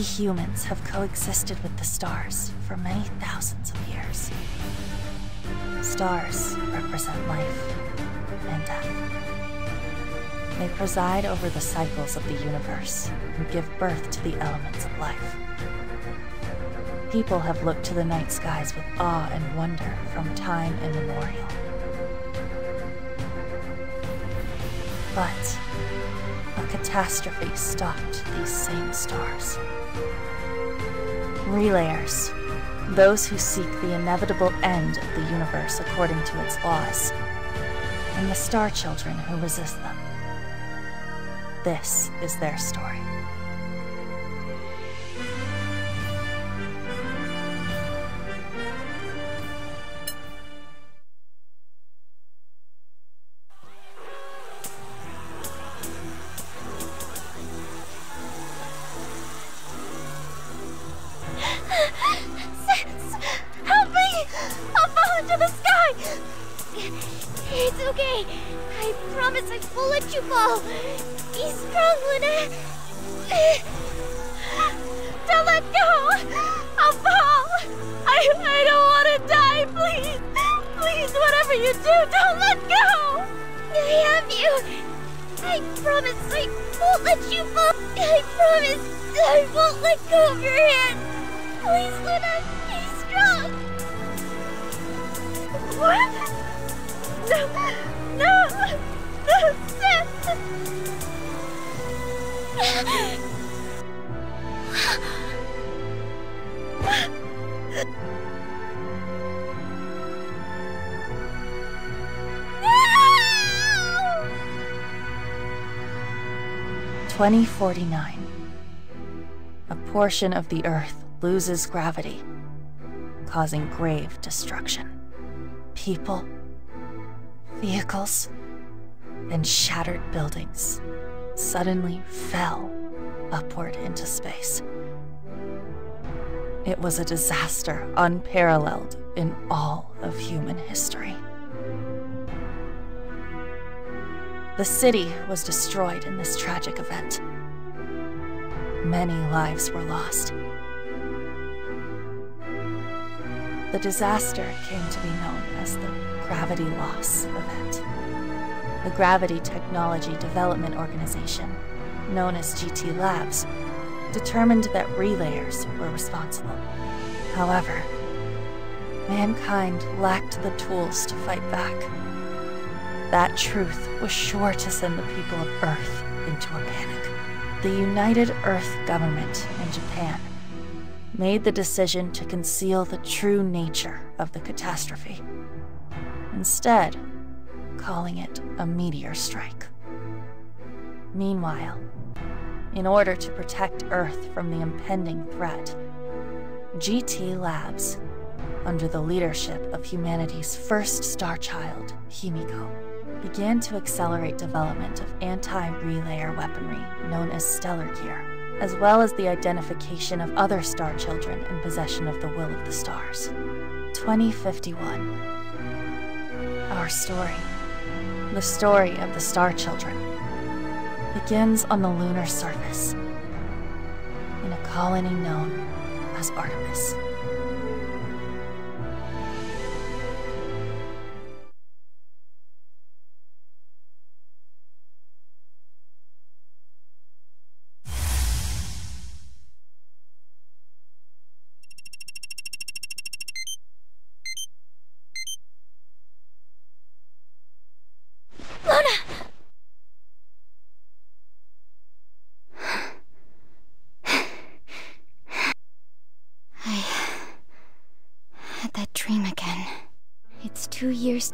We humans have coexisted with the stars for many thousands of years. Stars represent life and death. They preside over the cycles of the universe and give birth to the elements of life. People have looked to the night skies with awe and wonder from time immemorial. But a catastrophe stopped these same stars. Relayers, those who seek the inevitable end of the universe according to its laws, and the Star Children who resist them. This is their story. Be strong, Luna. Don't let go! I'll fall! I, I don't want to die, please! Please, whatever you do, don't let go! I have you! I promise I won't let you fall! I promise I won't let go of your hand! 2049. A portion of the Earth loses gravity, causing grave destruction. People, vehicles, and shattered buildings suddenly fell upward into space. It was a disaster unparalleled in all of human history. The city was destroyed in this tragic event. Many lives were lost. The disaster came to be known as the Gravity Loss Event. The Gravity Technology Development Organization, known as GT Labs, determined that relayers were responsible. However, mankind lacked the tools to fight back. That truth was sure to send the people of Earth into a panic. The United Earth government in Japan made the decision to conceal the true nature of the catastrophe, instead, calling it a meteor strike. Meanwhile, in order to protect Earth from the impending threat, GT Labs, under the leadership of humanity's first star child, Himiko, began to accelerate development of anti-relayer weaponry known as Stellar Gear, as well as the identification of other star children in possession of the will of the stars. 2051. Our story, the story of the star children, begins on the lunar surface in a colony known as Artemis.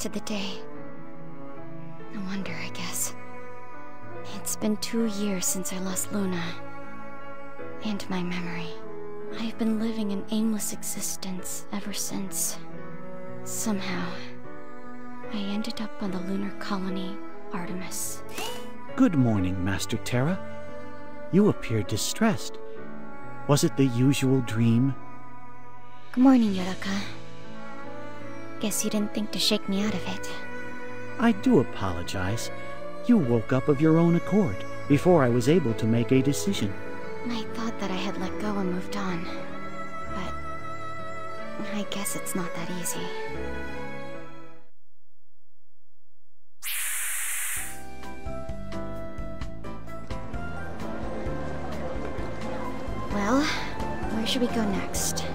To the day. No wonder, I guess. It's been two years since I lost Luna. And my memory. I've been living an aimless existence ever since. Somehow, I ended up on the lunar colony, Artemis. Good morning, Master Terra. You appear distressed. Was it the usual dream? Good morning, Yodaka. Guess you didn't think to shake me out of it. I do apologize. You woke up of your own accord before I was able to make a decision. I thought that I had let go and moved on. But... I guess it's not that easy. Well, where should we go next?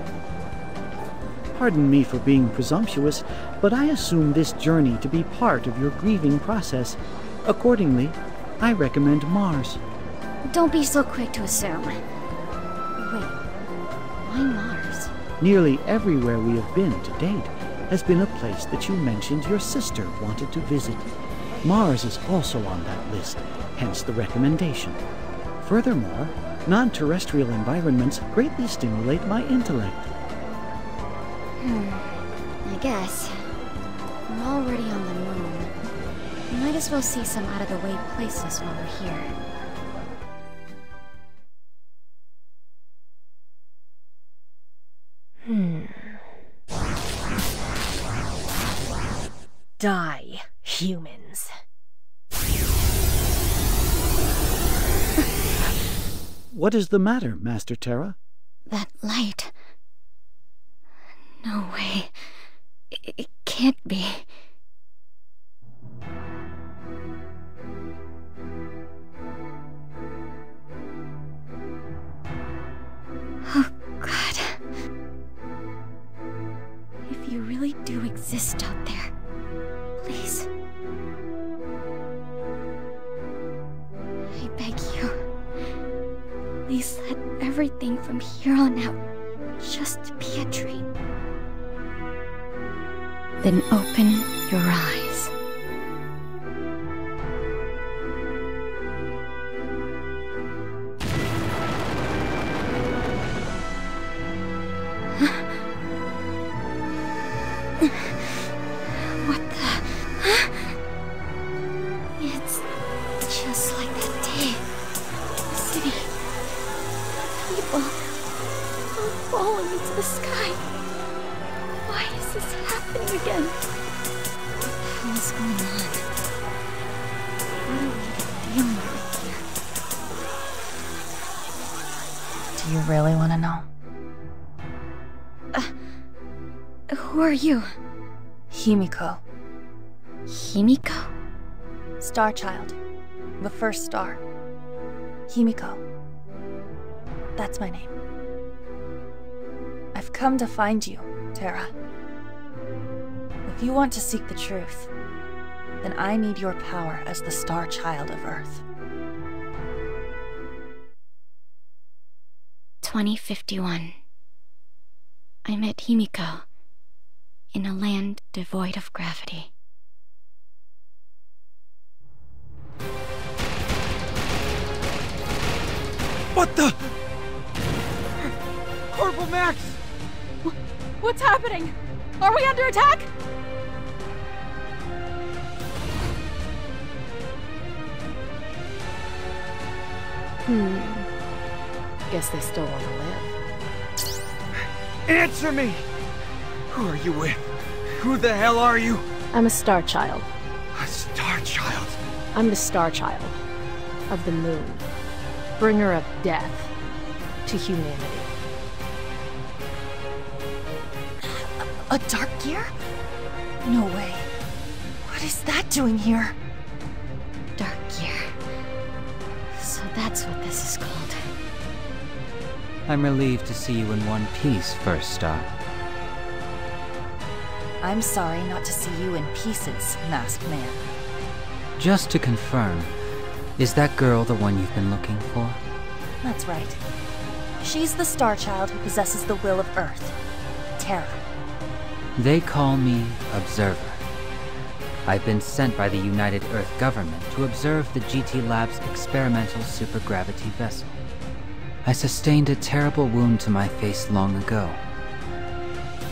Pardon me for being presumptuous, but I assume this journey to be part of your grieving process. Accordingly, I recommend Mars. Don't be so quick to assume. Wait, why Mars? Nearly everywhere we have been to date has been a place that you mentioned your sister wanted to visit. Mars is also on that list, hence the recommendation. Furthermore, non-terrestrial environments greatly stimulate my intellect. Hmm, I guess. We're already on the moon. We might as well see some out-of-the-way places while we're here. Hmm. Die, humans. What is the matter, Master Terra? That light. No way. It, it can't be. Oh, God. If you really do exist out there, please. I beg you. Please let everything from here on out just be a dream. Then open your eyes. Who are you? Himiko, Himiko? Star Child, the first star. Himiko. That's my name. I've come to find you, Terra. If you want to seek the truth, then I need your power as the Star Child of Earth. 2051. I met Himiko in a land devoid of gravity. What the? Corporal Max! What's happening? Are we under attack? Hmm. Guess they still want to live. Answer me! Who are you with? Who the hell are you? I'm a star child. A star child. I'm the star child of the moon. Bringer of death to humanity. A dark gear? No way. What is that doing here? Dark Gear. So that's what this is called. I'm relieved to see you in one piece, First Star. I'm sorry not to see you in pieces, masked man. Just to confirm, is that girl the one you've been looking for? That's right. She's the Star Child who possesses the will of Earth. Terra. They call me Observer. I've been sent by the United Earth government to observe the GT Lab's experimental supergravity vessel. I sustained a terrible wound to my face long ago.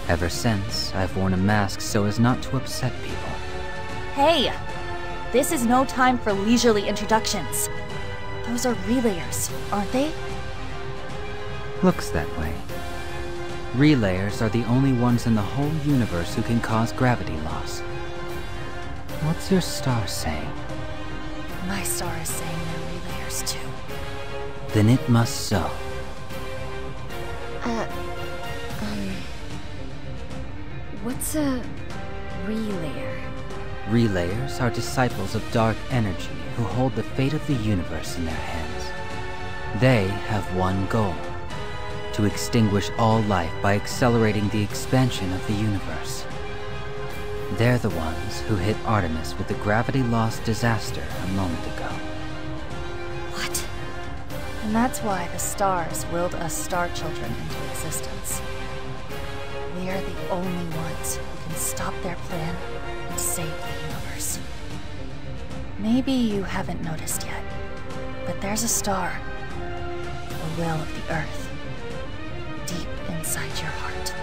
Ever since, I've worn a mask so as not to upset people. Hey! This is no time for leisurely introductions. Those are relayers, aren't they? Looks that way. Relayers are the only ones in the whole universe who can cause gravity loss. What's your star saying? My star is saying they're relayers too. then it must so. Uh, What's a... relayer? Relayers are disciples of dark energy who hold the fate of the universe in their hands. They have one goal. To extinguish all life by accelerating the expansion of the universe. They're the ones who hit Artemis with the gravity loss disaster a moment ago. What? And that's why the stars willed us Star Children into existence. Are the only ones who can stop their plan and save the universe. Maybe you haven't noticed yet, but there's a star, the will of the Earth, deep inside your heart.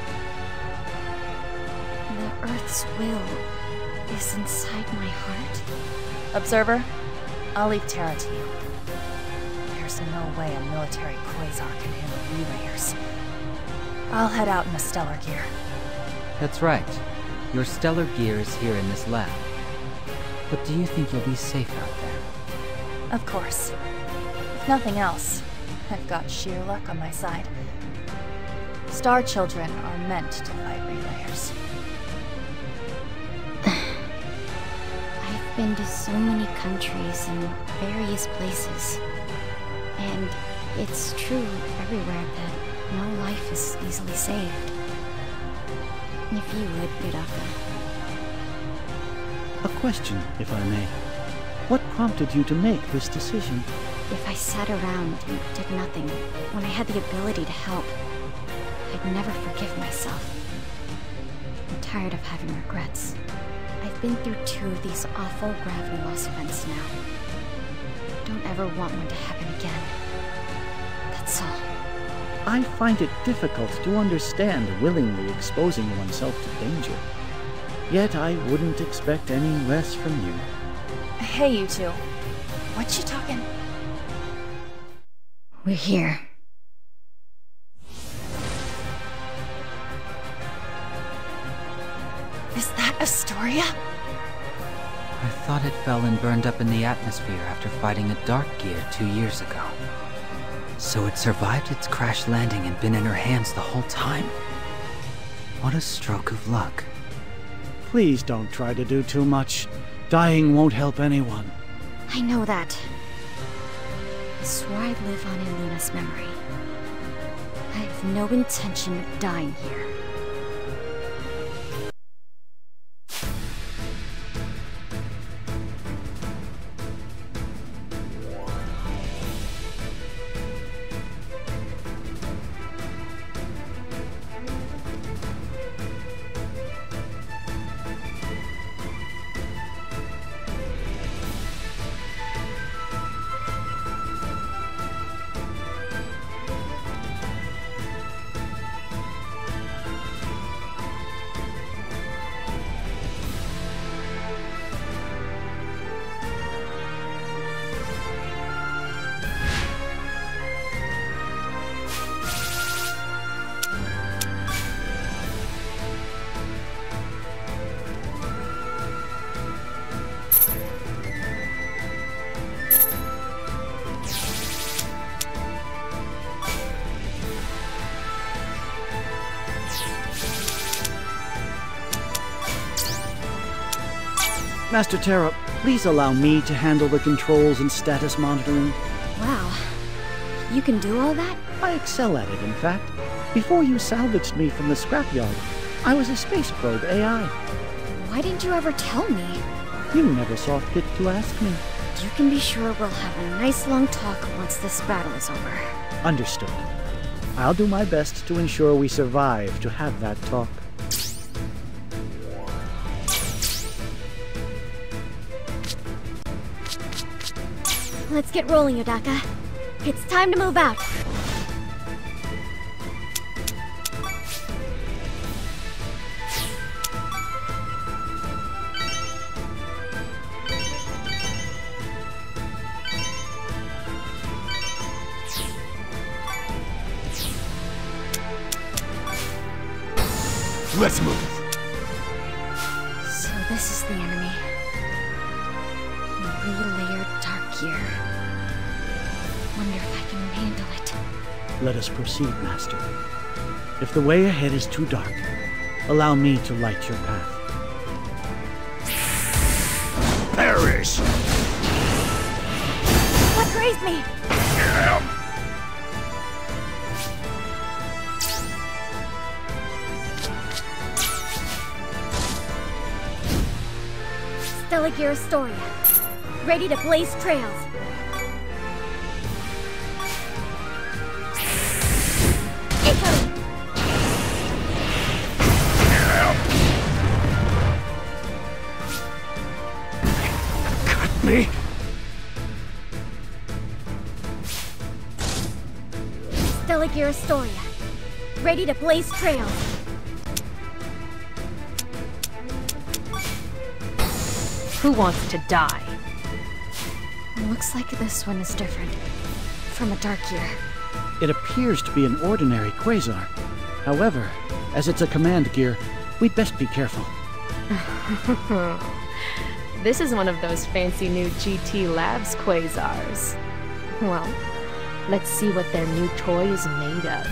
The Earth's will is inside my heart? Observer, I'll leave Terra to you. There's no way a military quasar can handle relayers. I'll head out in a stellar gear. That's right. Your stellar gear is here in this lab. But do you think you'll be safe out there? Of course. If nothing else, I've got sheer luck on my side. Star Children are meant to fight relayers. I've been to so many countries and various places. And it's true everywhere that no life is easily saved. If you would, Yodaka. A question, if I may. What prompted you to make this decision? If I sat around and did nothing, when I had the ability to help, I'd never forgive myself. I'm tired of having regrets. I've been through two of these awful gravity loss events now. I don't ever want one to happen again. That's all. I find it difficult to understand willingly exposing oneself to danger. Yet I wouldn't expect any less from you. Hey, you two. What you talking? We're here. Is that Astoria? I thought it fell and burned up in the atmosphere after fighting a dark gear two years ago. So it survived its crash landing and been in her hands the whole time? What a stroke of luck. Please don't try to do too much. Dying won't help anyone. I know that. I swore I'd live on in Luna's memory. I have no intention of dying here. Master Terra, please allow me to handle the controls and status monitoring. Wow. You can do all that? I excel at it, in fact. Before you salvaged me from the scrapyard, I was a space probe AI. Why didn't you ever tell me? You never saw fit to ask me. You can be sure we'll have a nice long talk once this battle is over. Understood. I'll do my best to ensure we survive to have that talk. Let's get rolling, Yodaka. It's time to move out. Way ahead is too dark, allow me to light your path. Perish! What grazed me? Stellar Gear Astoria. Ready to blaze trails. Stellar Gear Astoria. Ready to blaze trails. Who wants to die? Looks like this one is different. From a Dark Gear. It appears to be an ordinary quasar. However, as it's a command gear, we'd best be careful. This is one of those fancy new GT Labs quasars. Well, let's see what their new toy is made of.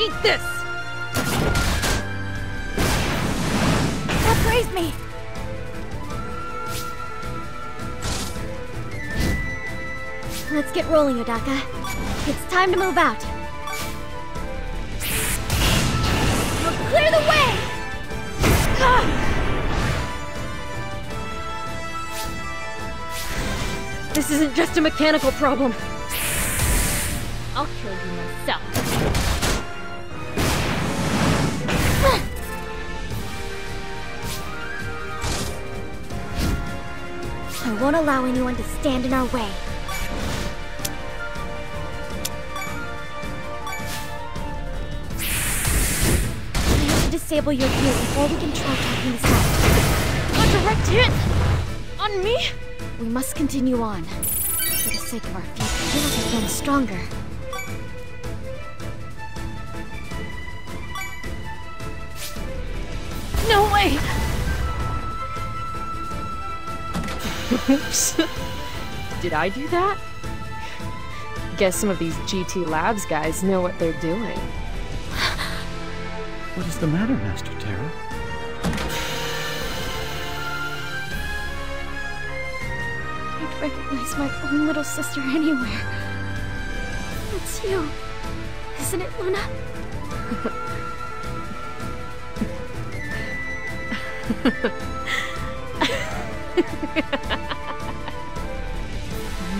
Eat this! Grazed me? Let's get rolling, Yodaka. It's time to move out. Now clear the way! Ah! This isn't just a mechanical problem. I'll kill you myself. I won't allow anyone to stand in our way. I have to disable your gear before we can try talking this out. A direct hit! On me? We must continue on. For the sake of our future, we have become stronger. No way! Oops. Did I do that? Guess some of these GT Labs guys know what they're doing. What is the matter, Master Terra? Recognize my own little sister anywhere. It's you, isn't it, Luna?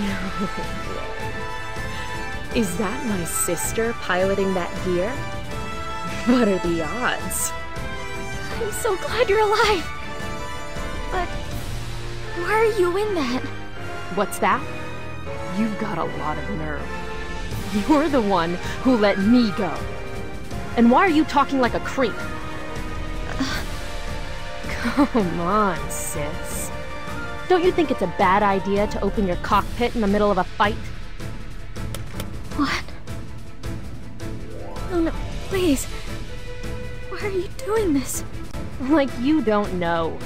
no Is that my sister piloting that gear? What are the odds? I'm so glad you're alive. But why are you in that? What's that? You've got a lot of nerve. You're the one who let me go. And why are you talking like a creep? Come on, sis. Don't you think it's a bad idea to open your cockpit in the middle of a fight? What? No, no, please. Why are you doing this? Like you don't know.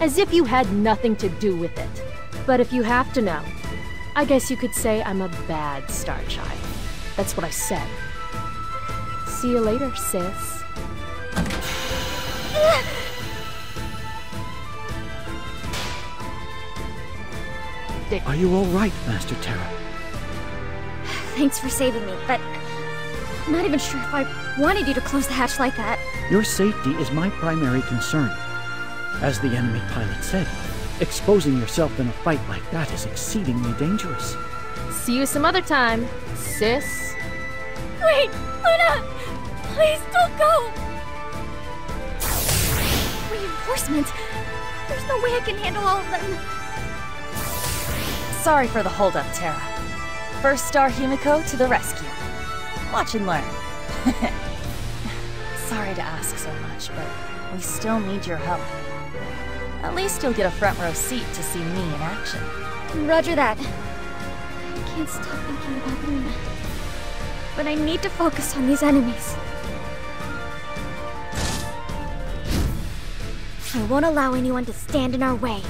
As if you had nothing to do with it. But if you have to know, I guess you could say I'm a bad Star Child. That's what I said. See you later, sis. Are you all right, Master Terra? Thanks for saving me, but I'm not even sure if I wanted you to close the hatch like that. Your safety is my primary concern. As the enemy pilot said, exposing yourself in a fight like that is exceedingly dangerous. See you some other time, sis. Wait, Luna! Please don't go! Reinforcements? There's no way I can handle all of them. Sorry for the holdup, Terra. First Star Himiko to the rescue. Watch and learn. Sorry to ask so much, but we still need your help. At least you'll get a front row seat to see me in action. Roger that. I can't stop thinking about Luna. But I need to focus on these enemies. I won't allow anyone to stand in our way.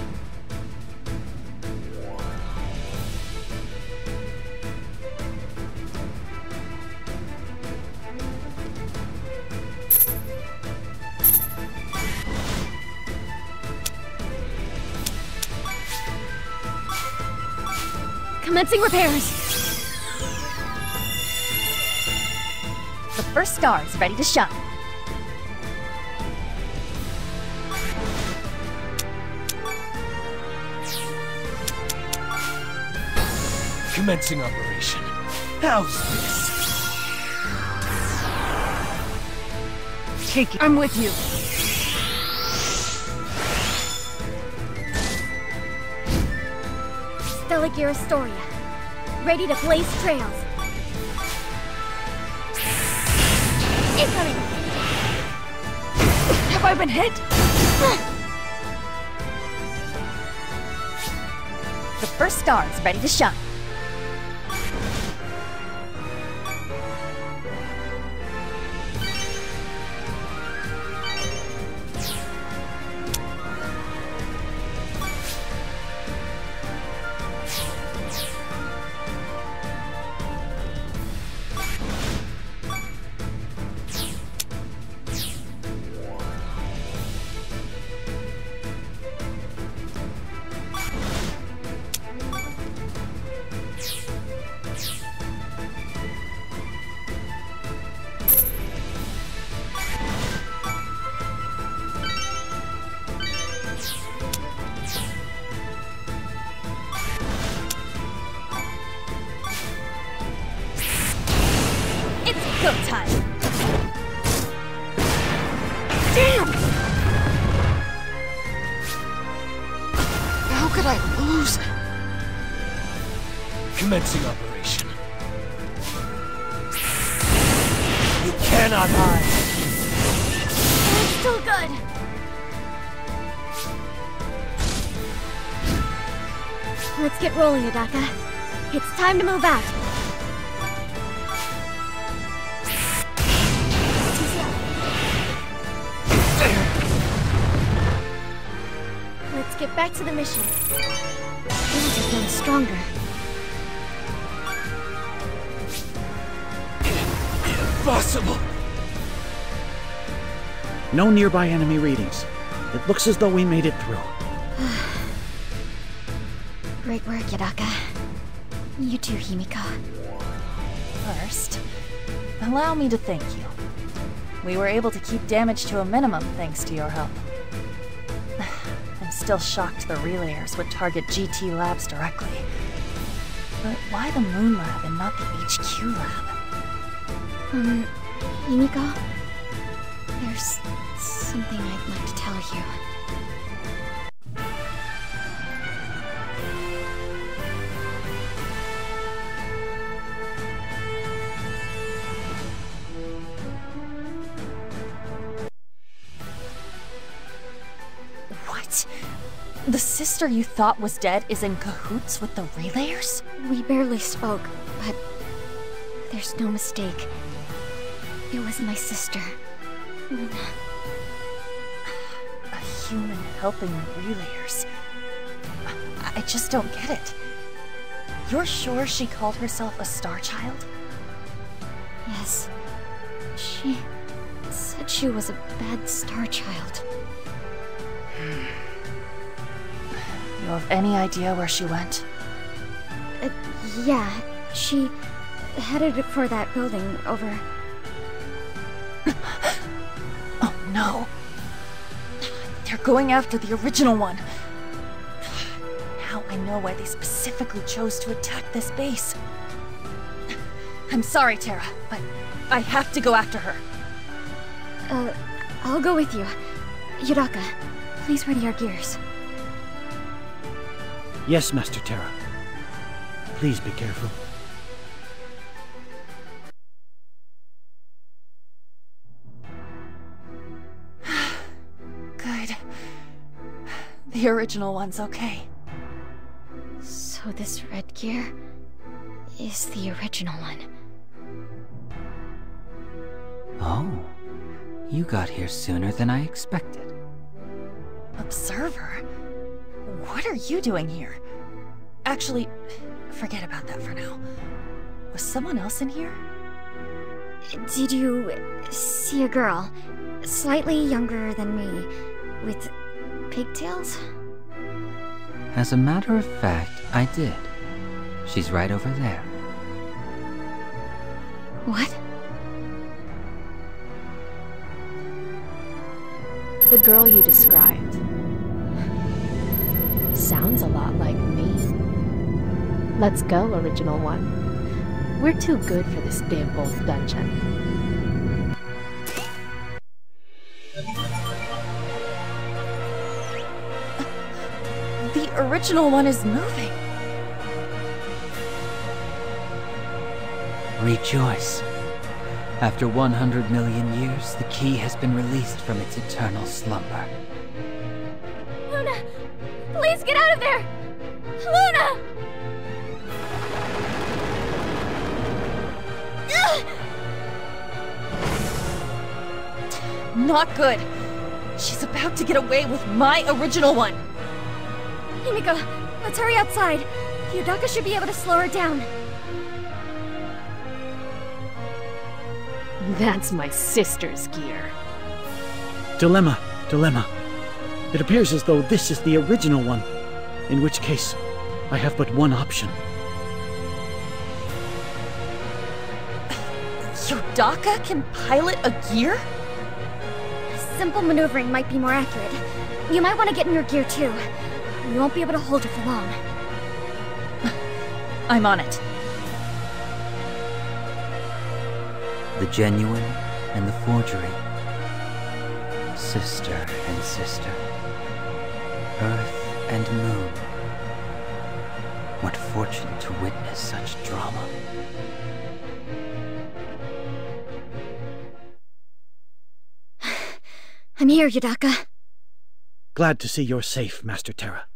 Commencing repairs. The first star is ready to shine. Commencing operation. How's this? Take it. I'm with you. Stellar Gear Astoria. Ready to blaze trails. Incoming! Have I been hit? The first star is ready to shine. Commencing operation. You cannot hide. It's still good. Let's get rolling, Yodaka. It's time to move out. Let's get back to the mission. Impossible. No nearby enemy readings. It looks as though we made it through. Great work, Yodaka. You too, Himiko. First, allow me to thank you. We were able to keep damage to a minimum thanks to your help. I'm still shocked the relayers would target GT Labs directly. But why the Moon Lab and not the HQ lab? Um, Himiko? There's something I'd like to tell you. What? The sister you thought was dead is in cahoots with the relayers? We barely spoke, but there's no mistake. It was my sister. Luna. A human helping the relayers. I, I just don't get it. You're sure she called herself a star child? Yes. She said she was a bad star child. You have any idea where she went? Uh, yeah, she headed for that building over. Oh no. They're going after the original one. Now I know why they specifically chose to attack this base. I'm sorry, Terra, but I have to go after her. Uh, I'll go with you. Yodaka, please ready our gears. Yes, Master Terra. Please be careful. The original one's okay. So this red gear is the original one. Oh, you got here sooner than I expected. Observer? What are you doing here? Actually, forget about that for now. Was someone else in here? Did you see a girl, slightly younger than me, with pigtails? As a matter of fact, I did. She's right over there. What? The girl you described. Sounds a lot like me. Let's go, Original One. We're too good for this damn old dungeon. Original one is moving. Rejoice. After 100 million years, the key has been released from its eternal slumber. Luna! Please get out of there! Luna! Not good. She's about to get away with my original one. Himiko, let's hurry outside. Yodaka should be able to slow her down. That's my sister's gear. Dilemma, dilemma. It appears as though this is the original one, in which case, I have but one option. Yodaka can pilot a gear? Simple maneuvering might be more accurate. You might want to get in your gear too. You won't be able to hold her for long. I'm on it. The genuine and the forgery. Sister and sister. Earth and moon. What fortune to witness such drama. I'm here, Yodaka. Glad to see you're safe, Master Terra.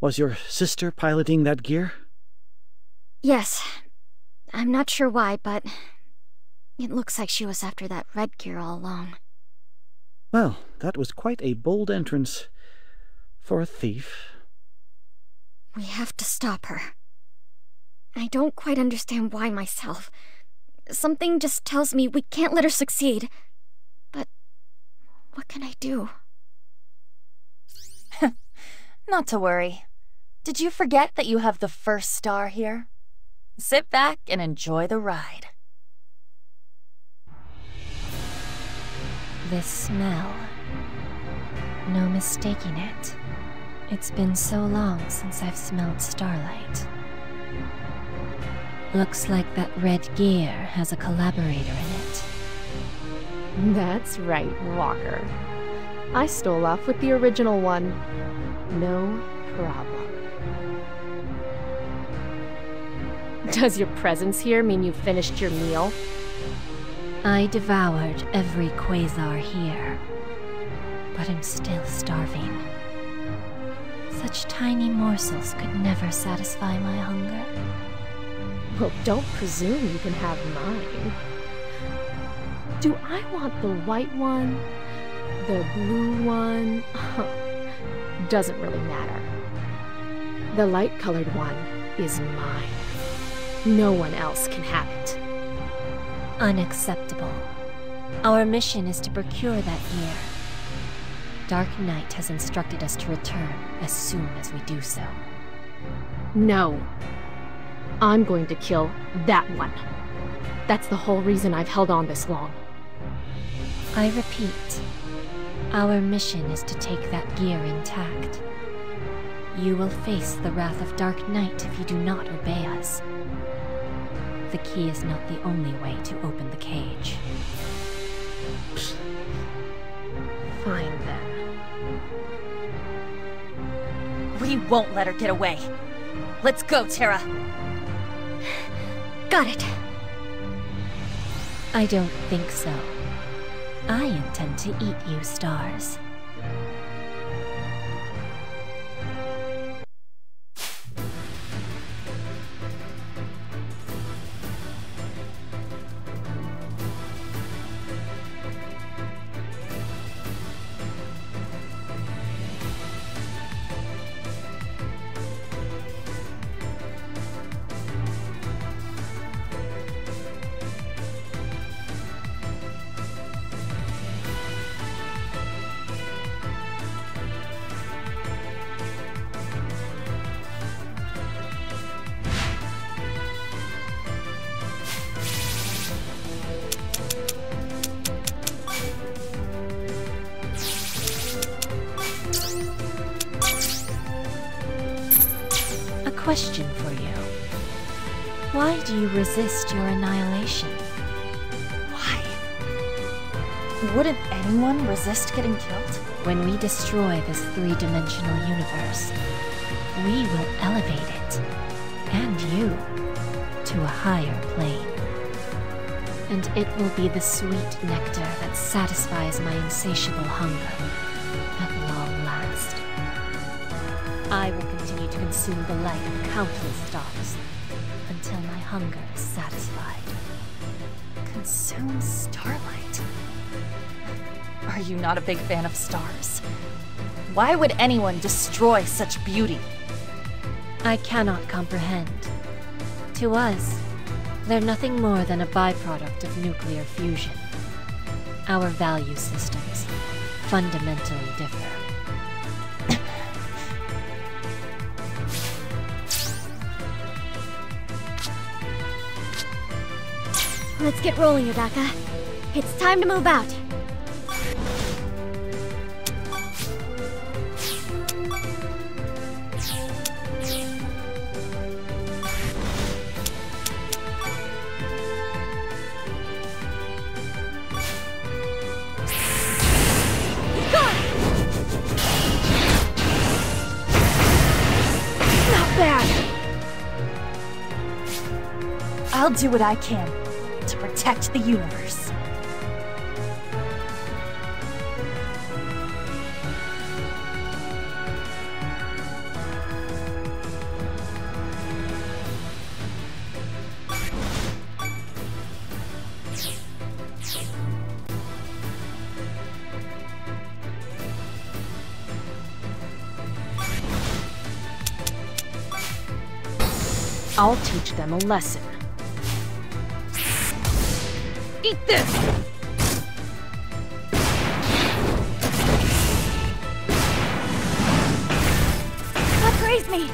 Was your sister piloting that gear? Yes. I'm not sure why, but it looks like she was after that red gear all along. Well, that was quite a bold entrance for a thief. We have to stop her. I don't quite understand why myself. Something just tells me we can't let her succeed. But what can I do? Not to worry. Did you forget that you have the first star here? Sit back and enjoy the ride. This smell. No mistaking it. It's been so long since I've smelled starlight. Looks like that red gear has a collaborator in it. That's right, Walker. I stole off with the original one. No problem. Does your presence here mean you've finished your meal? I devoured every quasar here, but I'm still starving. Such tiny morsels could never satisfy my hunger. Well, don't presume you can have mine. Do I want the white one? The blue one? Doesn't really matter. The light colored one is mine. No one else can have it. Unacceptable. Our mission is to procure that gear. Dark Knight has instructed us to return as soon as we do so. No. I'm going to kill that one. That's the whole reason I've held on this long. I repeat, our mission is to take that gear intact. You will face the wrath of Dark Knight if you do not obey us. The key is not the only way to open the cage. Fine then. We won't let her get away. Let's go, Terra. Got it. I don't think so. I intend to eat you, stars. Do you resist your annihilation? Why? Wouldn't anyone resist getting killed? When we destroy this three-dimensional universe, we will elevate it, and you, to a higher plane. And it will be the sweet nectar that satisfies my insatiable hunger, at long last. I will continue to consume the light of countless stars, until my hunger is satisfied. Consume starlight. Are you not a big fan of stars? Why would anyone destroy such beauty? I cannot comprehend. To us, they're nothing more than a byproduct of nuclear fusion. Our value systems fundamentally differ. Let's get rolling, Yodaka. It's time to move out. Not bad! I'll do what I can protect the universe. I'll teach them a lesson. Eat this! Upraise me!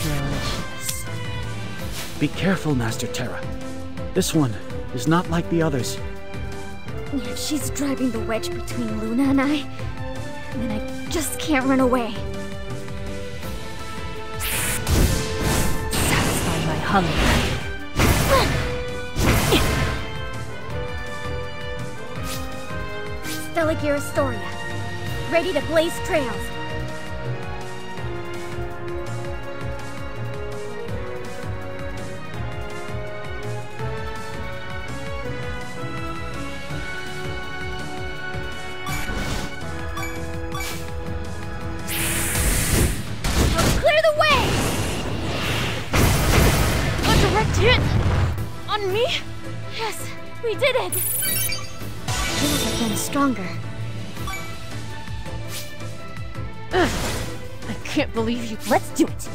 Delicious. Be careful, Master Terra. This one is not like the others. If she's driving the wedge between Luna and I, then I just can't run away. Hunger. Stella Girastoria, ready to blaze trails. We did it! Feels like I'm stronger. I can't believe you. Let's do it!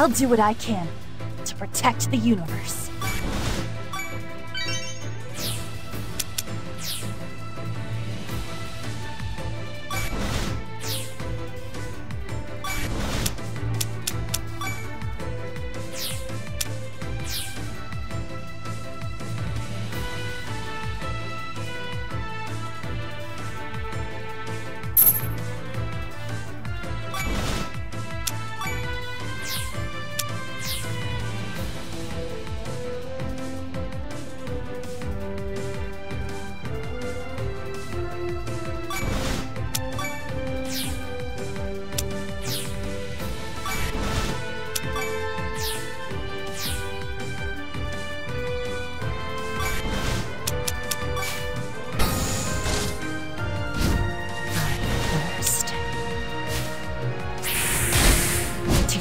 I'll do what I can to protect the universe.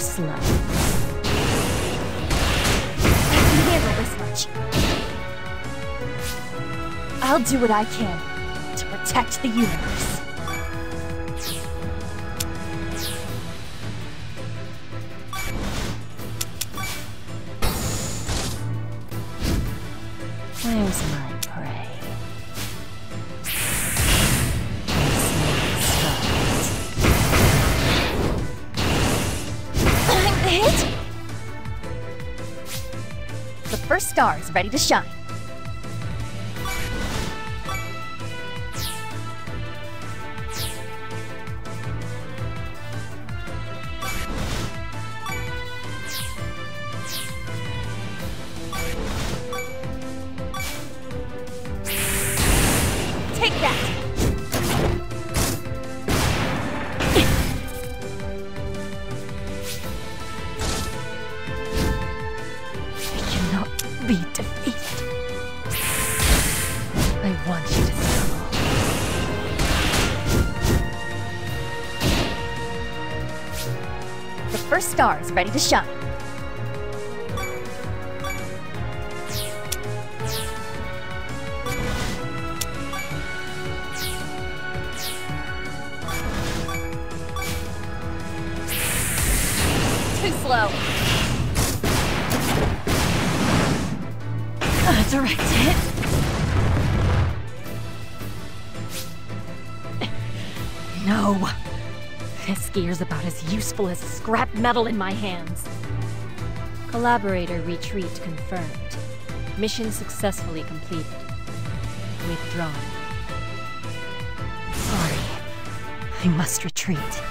slow. I can handle this much. I'll do what I can to protect the universe. First star is ready to shine. The first star is ready to shine. Useful as scrap metal in my hands. Collaborator retreat confirmed. Mission successfully completed. Withdrawn. Sorry. I must retreat.